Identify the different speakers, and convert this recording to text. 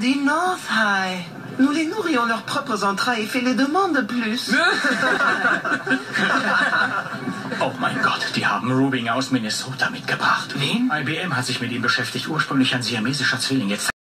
Speaker 1: Die North High. Nous les nourrions leurs propres entrailles et fait les demandes de plus.
Speaker 2: oh mein Gott, die haben Rubing aus Minnesota mitgebracht.
Speaker 3: Wen?
Speaker 2: IBM hat sich mit ihm beschäftigt, ursprünglich ein siamesischer Zwilling. Jetzt